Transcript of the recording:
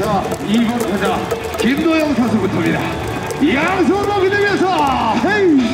자, 2번 타자 김도영 선수부터입니다. 양손 먹이 되면서 헤이!